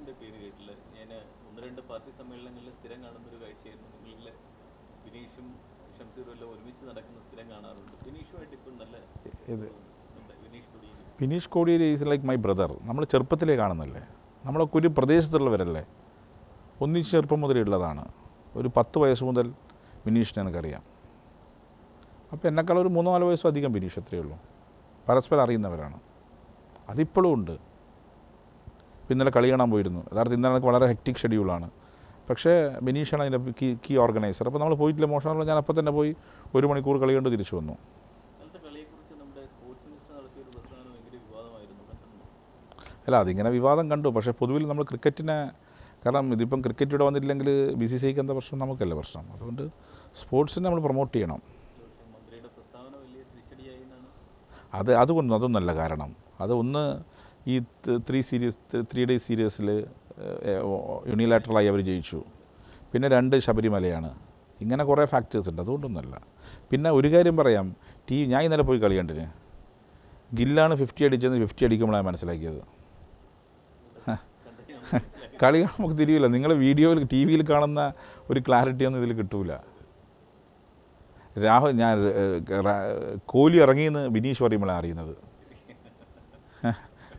ബിനീഷിന്റെ പേര് കേട്ടില്ല. ഞാൻ ഒന്ന് രണ്ട് പാർട്ടി സമ്മേളനങ്ങളിൽ സ്ഥിരം കാണുന്ന ഒരു കാഴ്ചയായിരുന്നു. നിങ്ങളിൽ ബിനീഷും ഷംസീറും എല്ലാം ഒരുമിച്ച് നടക്കുന്ന സ്ഥിരം കാണാറുണ്ട്. ബിനീഷുമായിട്ട് ഇപ്പം നല്ല. Bineesh Kodiyeri. Is like my brother നമ്മൾ ചെറുപ്പത്തിലേ കാണുന്നല്ലേ നമ്മളൊക്കെ ഒരു പ്രദേശത്തുള്ളവരല്ലേ ഒന്നിച്ച് ചെറുപ്പം മുതലേ ഉള്ളതാണ്. ഒരു പത്ത് വയസ്സ് മുതൽ ബിനീഷിനെ എനിക്കറിയാം. അപ്പോൾ എന്നെക്കാൾ ഒരു മൂന്നോ നാലോ വയസ്സും അധികം ബിനീഷ് അത്രയേ ഉള്ളൂ. പരസ്പരം അറിയുന്നവരാണ്. അതിപ്പോഴും ഉണ്ട്. ഇന്നലെ കളി കാണാൻ പോയിരുന്നു. യഥാർത്ഥം ഇന്നലെ എനിക്ക് വളരെ ഹെക്റ്റിക് ഷെഡ്യൂളാണ് പക്ഷേ ബിനീഷാണ് അതിന്റെ കീ കീ ഓർഗനൈസർ അപ്പോൾ നമ്മൾ പോയിട്ടില്ല മോശമാണല്ലോ ഞാൻ അപ്പോൾ തന്നെ പോയി ഒരു മണിക്കൂർ കളി കണ്ട് തിരിച്ചു വന്നു. അല്ല അതിങ്ങനെ വിവാദം കണ്ടു. പക്ഷേ പൊതുവിൽ നമ്മൾ ക്രിക്കറ്റിനെ കാരണം ഇതിപ്പം ക്രിക്കറ്റ് ഇവിടെ വന്നിട്ടില്ലെങ്കിൽ ബി സി സി ഐക്ക് എന്താ പ്രശ്നം? നമുക്കല്ല പ്രശ്നം. അതുകൊണ്ട് സ്പോർട്സിനെ നമ്മൾ പ്രൊമോട്ട് ചെയ്യണം. അത് അതുകൊണ്ട് അതൊന്നല്ല കാരണം. അത് ഒന്ന് ഈ ത്രീ സീരീസ് ത്രീ ഡേ സീരീസിൽ യൂണിലാറ്ററലായി അവർ ജയിച്ചു. പിന്നെ രണ്ട് ശബരിമലയാണ്. ഇങ്ങനെ കുറേ ഫാക്ടേഴ്സ് ഉണ്ട്. അതുകൊണ്ടൊന്നുമല്ല. പിന്നെ ഒരു കാര്യം പറയാം. ടീ ഞാൻ ഇന്നലെ പോയി കളി ഗില്ലാണ് ഫിഫ്റ്റി അടിച്ചത് ഫിഫ്റ്റി അടിക്കുമ്പോഴാണ് മനസ്സിലാക്കിയത്. കളി നമുക്ക് തിരിയില്ല നിങ്ങൾ വീഡിയോയിൽ ടി വിയിൽ കാണുന്ന ഒരു ക്ലാരിറ്റി ഒന്നും ഇതിൽ കിട്ടൂല. രാഹുൽ ഞാൻ കോഹ്ലി ഇറങ്ങിയെന്ന് ബിനീഷ് പറയുമ്പോഴാണ് അറിയുന്നത്.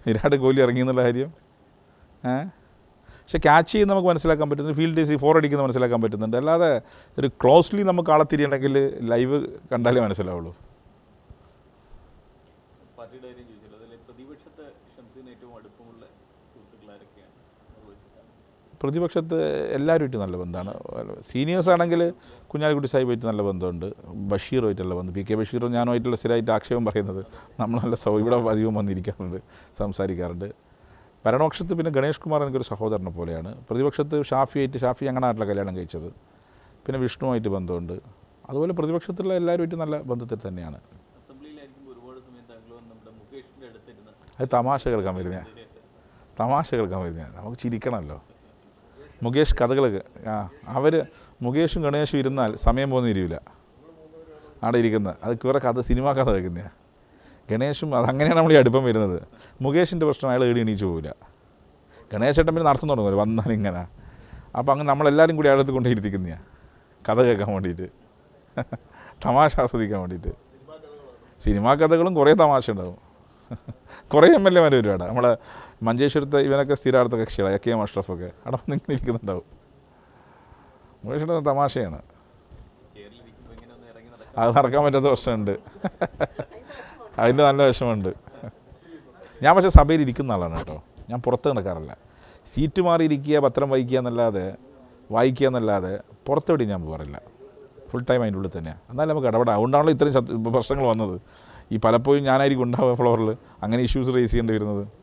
വിരാട് കോഹ്ലി ഇറങ്ങി എന്നുള്ള കാര്യം? പക്ഷേ ക്യാച്ച് ചെയ്യുന്ന നമുക്ക് മനസ്സിലാക്കാൻ പറ്റുന്നു ഫീൽഡ് ഡേസി ഫോർ അടിക്കുന്ന മനസ്സിലാക്കാൻ പറ്റുന്നുണ്ട്. അല്ലാതെ ഒരു ക്ലോസ്ലി നമുക്ക് ആളെ തിരിയണമെങ്കിൽ ലൈവ് കണ്ടാലേ മനസ്സിലാവുള്ളൂ. പ്രതിപക്ഷത്തെ ഏറ്റവും അടുപ്പമുള്ള നിർവഹിച്ചിട്ടാണ് പ്രതിപക്ഷത്ത് എല്ലാവരുമായിട്ട് നല്ല ബന്ധമാണ്. സീനിയേഴ്സ് ആണെങ്കിൽ കുഞ്ഞാലിക്കുട്ടി സാഹിബായിട്ട് നല്ല ബന്ധമുണ്ട്. ബഷീറുമായിട്ടുള്ള ബന്ധം. പി കെ ബഷീറും ഞാനുമായിട്ടുള്ള സ്ഥിരമായിട്ട് ആക്ഷേപം പറയുന്നത് നമ്മൾ നല്ല സൗ ഇവിടെ അധികം വന്നിരിക്കാറുണ്ട് സംസാരിക്കാറുണ്ട്. ഭരണപക്ഷത്ത് പിന്നെ ഗണേഷ് കുമാർ എനിക്കൊരു സഹോദരനെ പോലെയാണ്. പ്രതിപക്ഷത്ത് ഷാഫിയായിട്ട് ഷാഫി ഞങ്ങളുടെ കല്യാണം കഴിച്ചത്. പിന്നെ വിഷ്ണുവായിട്ട് ബന്ധമുണ്ട്. അതുപോലെ പ്രതിപക്ഷത്തുള്ള എല്ലാവരുമായിട്ട് നല്ല ബന്ധത്തിൽ തന്നെയാണ്. അത് തമാശ കേൾക്കാൻ വരുന്ന തമാശ കേൾക്കാൻ വരുന്ന നമുക്ക് ചിരിക്കണമല്ലോ. മുകേഷ് കഥകളൊക്കെ ആ അവർ മുകേഷും ഗണേഷും ഇരുന്നാൽ സമയം പോകുന്നിരിക്കില്ല അവിടെ ഇരിക്കുന്നത്. അത് കുറെ കഥ സിനിമ കഥ കേൾക്കുന്നതാണ് ഗണേഷും അത് അങ്ങനെയാണ് നമ്മൾ ഈ അടുപ്പം വരുന്നത്. മുകേഷിന്റെ പ്രശ്നം അയാൾ ഏടി എണീച്ച് പോവില്ല. ഗണേശേട്ടൻ പിന്നെ നടത്തുന്നു തുടങ്ങുമല്ലോ വന്നാൽ ഇങ്ങനെ. അപ്പോൾ അങ്ങ് നമ്മളെല്ലാവരും കൂടി അയാളത്ത് കൊണ്ട് ഇരുത്തിക്കുന്നതാണ് കഥ കേൾക്കാൻ വേണ്ടിയിട്ട്. തമാശ ആസ്വദിക്കാൻ വേണ്ടിയിട്ട്. സിനിമാ കഥകളും കുറേ തമാശ ഉണ്ടാവും. കുറേ എം എൽ എമാർ വരും അവിടെ നമ്മളെ മഞ്ചേശ്വരത്തെ ഇവനൊക്കെ സ്ഥിരാർത്ഥ കക്ഷികളാണ് എ കെ എം അഷ്റഫൊക്കെ അവിടെ വന്ന് ഇങ്ങനെ ഇരിക്കുന്നുണ്ടാവും. മുകേഷിന്റെ തമാശയാണ്. അത് നടക്കാൻ പറ്റാത്ത പ്രശ്നമുണ്ട്. അതിന്റെ നല്ല വിഷമമുണ്ട്. ഞാൻ പക്ഷേ സഭയിൽ ഇരിക്കുന്ന ആളാണ് കേട്ടോ. ഞാൻ പുറത്ത് നടക്കാറില്ല സീറ്റ് മാറി ഇരിക്കുക പത്രം വായിക്കുക എന്നല്ലാതെ വായിക്കുക എന്നല്ലാതെ പുറത്തെവിടെ ഞാൻ പോകാറില്ല. ഫുൾ ടൈം അതിന്റെ ഉള്ളിൽ തന്നെയാണ് എന്നാലും നമുക്ക് ഇടപെടാം. അതുകൊണ്ടാണല്ലോ ഇത്രയും പ്രശ്നങ്ങൾ വന്നത്. ഈ പലപ്പോഴും ഞാനായിരിക്കും ഉണ്ടാവുക ഫ്ലോറിൽ അങ്ങനെ ഇഷ്യൂസ് റേസ് ചെയ്യേണ്ടി വരുന്നത്.